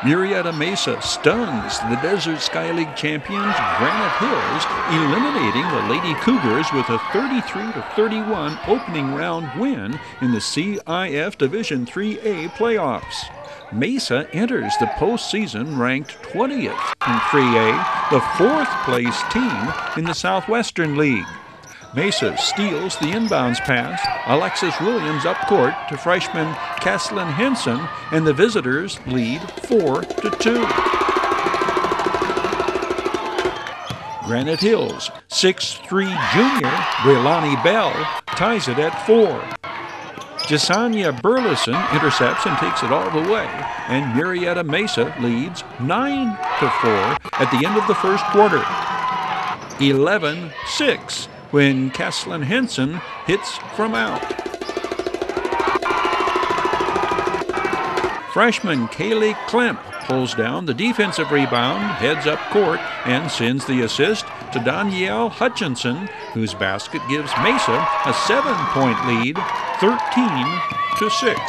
Murrieta Mesa stuns the Desert Sky League champions Granite Hills, eliminating the Lady Cougars with a 33 31 opening round win in the CIF Division 3A playoffs. Mesa enters the postseason ranked 20th in 3A, the fourth place team in the Southwestern League. Mesa steals the inbounds pass. Alexis Williams up court to freshman Kesslin Henson, and the visitors lead 4 to 2. Granite Hills, 6'3 junior Relani Bell ties it at 4. Jasania Burleson intercepts and takes it all the way, and Murrieta Mesa leads 9 to 4 at the end of the first quarter. 11 6 when Kesslin Henson hits from out. Freshman Kaylee Klemp pulls down the defensive rebound, heads up court, and sends the assist to Danielle Hutchinson, whose basket gives Mesa a seven point lead, 13 to 6.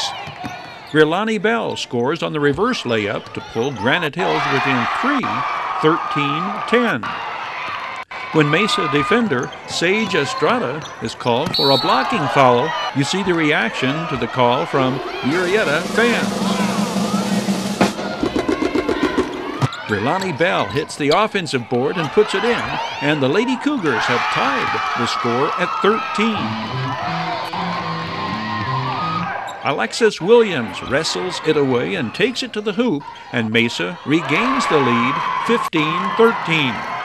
Grilani Bell scores on the reverse layup to pull Granite Hills within three, 13 10. When Mesa defender Sage Estrada is called for a blocking foul, you see the reaction to the call from Murrieta fans. Relani Bell hits the offensive board and puts it in, and the Lady Cougars have tied the score at 13. Alexis Williams wrestles it away and takes it to the hoop, and Mesa regains the lead 15 13.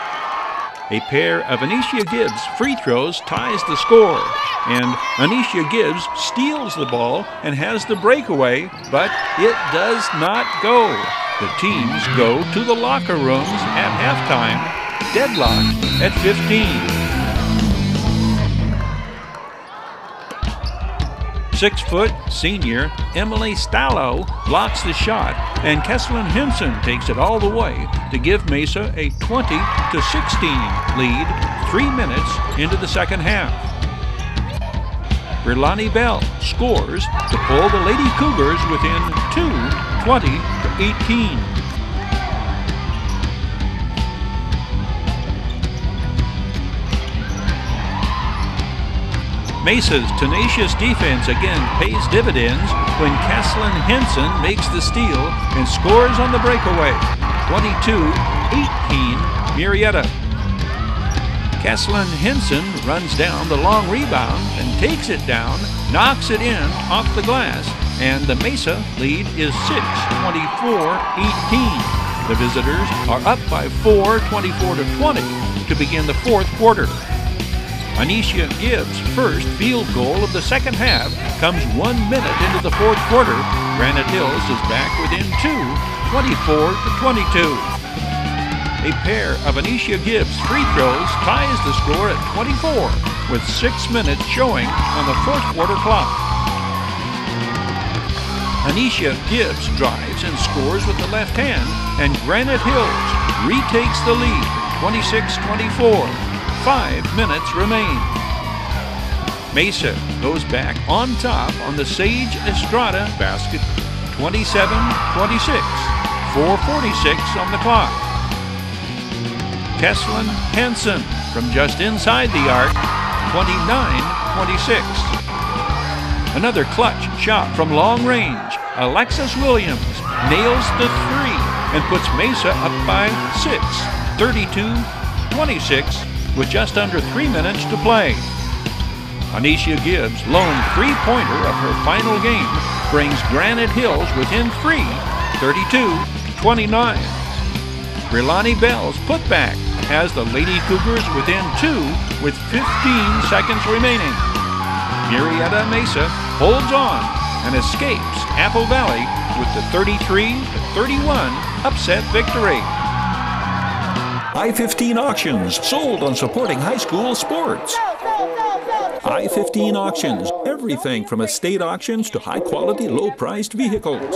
A pair of Anisha Gibbs free throws ties the score, and Anisha Gibbs steals the ball and has the breakaway, but it does not go. The teams go to the locker rooms at halftime, deadlocked at 15. Six foot senior Emily Stallo blocks the shot, and Kesslin Henson takes it all the way to give Mesa a 20 to 16 lead three minutes into the second half. Rilani Bell scores to pull the Lady Cougars within two, 20 to 18. Mesa's tenacious defense again pays dividends when Kesslin Henson makes the steal and scores on the breakaway. 22-18 Murrieta. Kesslin Henson runs down the long rebound and takes it down, knocks it in off the glass, and the Mesa lead is 6 24 18. The visitors are up by 4 24 to 20 to begin the fourth quarter. Anisha Gibbs' first field goal of the second half comes one minute into the fourth quarter. Granite Hills is back within two, 24 to 22. A pair of Anisha Gibbs free throws ties the score at 24 with six minutes showing on the fourth quarter clock. Anisha Gibbs drives and scores with the left hand, and Granite Hills retakes the lead 26-24. Five minutes remain. Mesa goes back on top on the Sage Estrada basket 27-26. 4.46 on the clock. Kesslin Henson from just inside the arc, 29-26. Another clutch shot from long range. Alexis Williams nails the three and puts Mesa up by six, 32-26 with just under three minutes to play. Anisha Gibbs' lone three-pointer of her final game brings Granite Hills within three, 32-29. Rilani Bell's putback has the Lady Cougars within two with 15 seconds remaining. Murrieta Mesa holds on and escapes Apple Valley with the 33 31 upset victory. I 15 Auctions, sold on supporting high school sports. I 15 Auctions, everything from estate auctions to high quality, low priced vehicles.